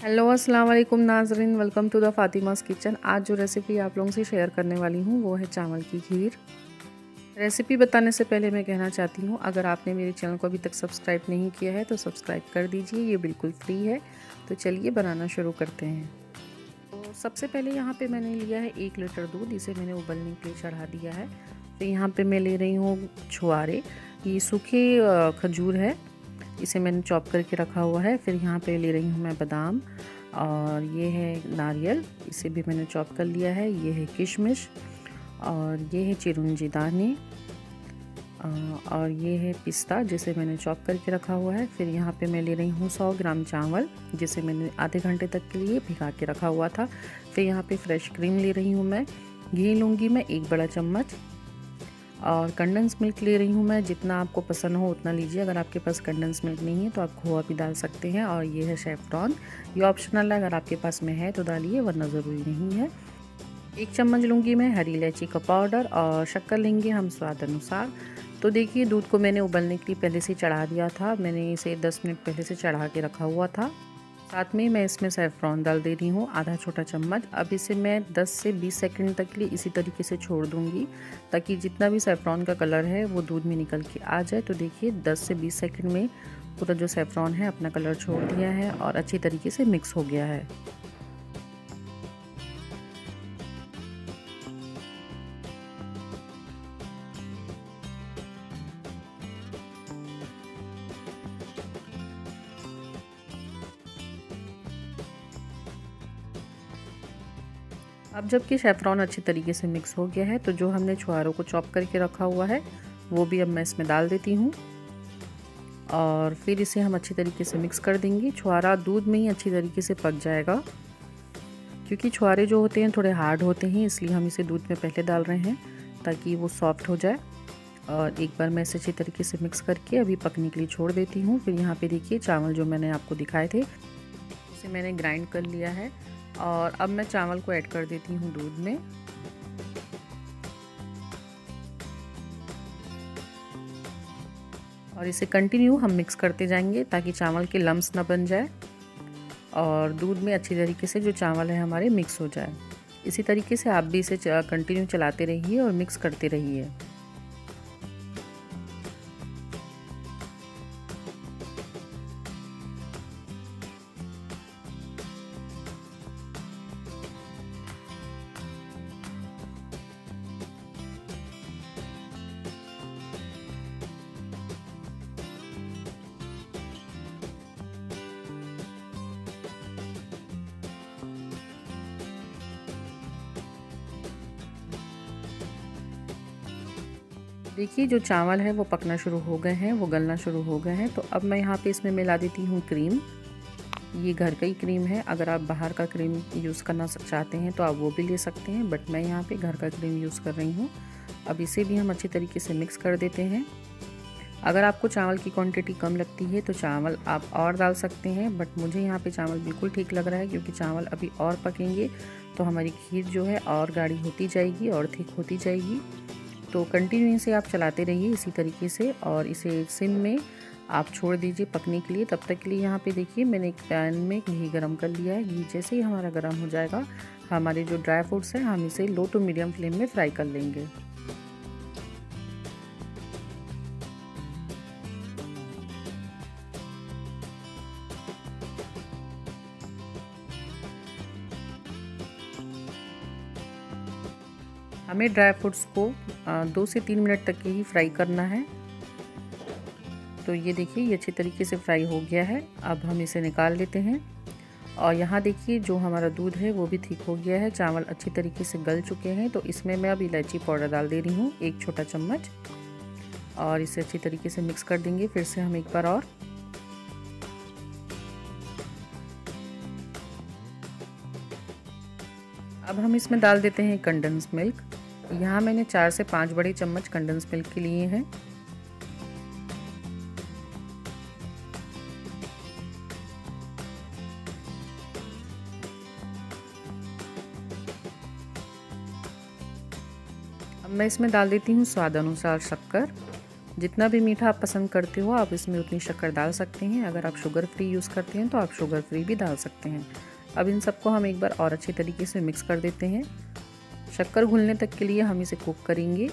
Hello अस्सलाम वालेकुम नाजरीन, welcome to the Fatima's kitchen. आज जो रेसिपी आप लोगों से शेयर करने वाली हूँ, वो है चावल की खीर। रेसिपी बताने से पहले मैं कहना चाहती हूँ, अगर आपने मेरे चैनल को अभी तक सब्सक्राइब नहीं किया है तो सब्सक्राइब कर दीजिए, ये बिल्कुल फ्री है। तो चलिए, बनाना शुरू करते हैं। तो सबसे पहले यहाँ पर मैंने लिया है एक लीटर दूध, इसे मैंने उबलने के लिए चढ़ा दिया है। तो यहाँ पर मैं ले रही हूँ छुआरे। ये सूखे खजूर है। इसे मैंने चॉप करके रखा हुआ है। फिर यहाँ पे ले रही हूँ मैं बादाम और ये है नारियल। इसे भी मैंने चॉप कर लिया है। ये है किशमिश और ये है चिरुंजी दाने और ये है पिस्ता जिसे मैंने चॉप करके रखा हुआ है। फिर यहाँ पे मैं ले रही हूँ 100 ग्राम चावल जिसे मैंने आधे घंटे तक के लिए भिगा के रखा हुआ था। फिर यहाँ पे फ्रेश क्रीम ले रही हूँ मैं। घी लूँगी मैं एक बड़ा चम्मच। और कंडेंस मिल्क ले रही हूँ मैं। जितना आपको पसंद हो उतना लीजिए। अगर आपके पास कंडेंस मिल्क नहीं है तो आप खोआ भी डाल सकते हैं और ये है शेफ्रॉन ये ऑप्शनल है, अगर आपके पास में है तो डालिए, वरना ज़रूरी नहीं है। एक चम्मच लूँगी मैं हरी इलायची का पाउडर और शक्कर लेंगे हम स्वाद अनुसार। तो देखिए, दूध को मैंने उबलने के लिए पहले से चढ़ा दिया था। मैंने इसे 10 मिनट पहले से चढ़ा के रखा हुआ था। साथ में मैं इसमें सेफ्रॉन डाल दे रही हूँ, आधा छोटा चम्मच। अब इसे मैं 10 से 20 सेकंड तक के लिए इसी तरीके से छोड़ दूँगी, ताकि जितना भी सेफ्रॉन का कलर है, वो दूध में निकल के आ जाए। तो देखिए 10 से 20 सेकंड में पूरा जो सेफ्रॉन है, अपना कलर छोड़ दिया है और अच्छी तरीके से मिक्स हो गया है। अब जबकि शेफ़रॉन अच्छी तरीके से मिक्स हो गया है तो जो हमने छुहारों को चॉप करके रखा हुआ है, वो भी अब मैं इसमें डाल देती हूँ। और फिर इसे हम अच्छी तरीके से मिक्स कर देंगे। छुहारा दूध में ही अच्छी तरीके से पक जाएगा, क्योंकि छुहारे जो होते हैं थोड़े हार्ड होते हैं, इसलिए हम इसे दूध में पहले डाल रहे हैं, ताकि वो सॉफ्ट हो जाए। और एक बार मैं इसे अच्छी तरीके से मिक्स करके अभी पकने के लिए छोड़ देती हूँ। फिर यहाँ पे देखिए चावल जो मैंने आपको दिखाए थे उसे मैंने ग्राइंड कर लिया है। और अब मैं चावल को ऐड कर देती हूँ दूध में। और इसे कंटिन्यू हम मिक्स करते जाएँगे ताकि चावल के लम्स ना बन जाए और दूध में अच्छी तरीके से जो चावल है हमारे मिक्स हो जाए। इसी तरीके से आप भी इसे कंटिन्यू चलाते रहिए और मिक्स करते रहिए। देखिए, जो चावल है, वो पकना शुरू हो गए हैं, वो गलना शुरू हो गए हैं। तो अब मैं यहाँ पे इसमें मिला देती हूँ क्रीम। ये घर का ही क्रीम है। अगर आप बाहर का क्रीम यूज़ करना चाहते हैं तो आप वो भी ले सकते हैं। बट मैं यहाँ पे घर का क्रीम यूज़ कर रही हूँ। अब इसे भी हम अच्छी तरीके से मिक्स कर देते हैं। अगर आपको चावल की क्वांटिटी कम लगती है तो चावल आप और डाल सकते हैं। बट मुझे यहाँ पे चावल बिल्कुल ठीक लग रहा है, क्योंकि चावल अभी और पकेंगे तो हमारी खीर जो है और गाढ़ी होती जाएगी और थिक होती जाएगी। तो कंटिन्यू इसे आप चलाते रहिए इसी तरीके से और इसे सिम में आप छोड़ दीजिए पकने के लिए। तब तक के लिए यहाँ पे देखिए मैंने एक पैन में घी गरम कर लिया है। घी जैसे ही हमारा गरम हो जाएगा, हमारे जो ड्राई फ्रूट्स हैं, हम इसे लो टू मीडियम फ्लेम में फ्राई कर लेंगे। हमें ड्राई फ्रूट्स को दो से तीन मिनट तक ही फ्राई करना है। तो ये देखिए, ये अच्छी तरीके से फ्राई हो गया है। अब हम इसे निकाल लेते हैं। और यहाँ देखिए, जो हमारा दूध है, वो भी ठीक हो गया है। चावल अच्छी तरीके से गल चुके हैं। तो इसमें मैं अब इलायची पाउडर डाल दे रही हूँ, एक छोटा चम्मच। और इसे अच्छी तरीके से मिक्स कर देंगे, फिर से हम एक बार और। अब हम इसमें डाल देते हैं कंडेंस मिल्क। यहाँ मैंने चार से पाँच बड़े चम्मच कंडेंस मिल्क के लिए हैं। अब मैं इसमें डाल देती हूँ स्वाद अनुसार शक्कर। जितना भी मीठा आप पसंद करते हो, आप इसमें उतनी शक्कर डाल सकते हैं। अगर आप शुगर फ्री यूज़ करते हैं तो आप शुगर फ्री भी डाल सकते हैं। अब इन सबको हम एक बार और अच्छे तरीके से मिक्स कर देते हैं। शक्कर घुलने तक के लिए हम इसे कुक करेंगे।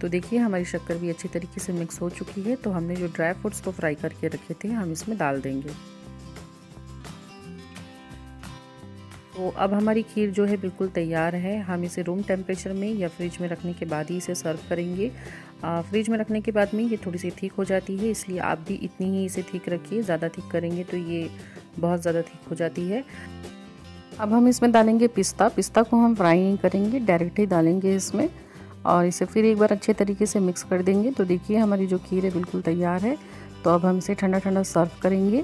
तो देखिए हमारी शक्कर भी अच्छी तरीके से मिक्स हो चुकी है। तो हमने जो ड्राई फ्रूट्स को फ्राई करके रखे थे हम इसमें डाल देंगे। तो अब हमारी खीर जो है बिल्कुल तैयार है। हम इसे रूम टेम्परेचर में या फ्रिज में रखने के बाद ही इसे सर्व करेंगे। आ, फ्रिज में रखने के बाद में ये थोड़ी सी ठीक हो जाती है इसलिए आप भी इतनी ही इसे ठीक रखिए। ज़्यादा ठीक करेंगे तो ये बहुत ज़्यादा ठीक हो जाती है। अब हम इसमें डालेंगे पिस्ता। पिस्ता को हम फ्राई नहीं करेंगे डायरेक्ट ही डालेंगे इसमें और इसे फिर एक बार अच्छे तरीके से मिक्स कर देंगे। तो देखिए हमारी जो खीर है बिल्कुल तैयार है। तो अब हम इसे ठंडा ठंडा सर्व करेंगे।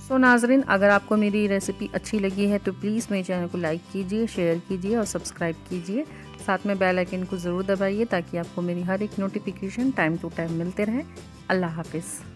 सो so, नाजरीन अगर आपको मेरी रेसिपी अच्छी लगी है तो प्लीज़ मेरे चैनल को लाइक कीजिए शेयर कीजिए और सब्सक्राइब कीजिए। साथ में बेल आइकन को ज़रूर दबाइए ताकि आपको मेरी हर एक नोटिफिकेशन टाइम टू टाइम मिलते रहे। अल्लाह हाफिज़।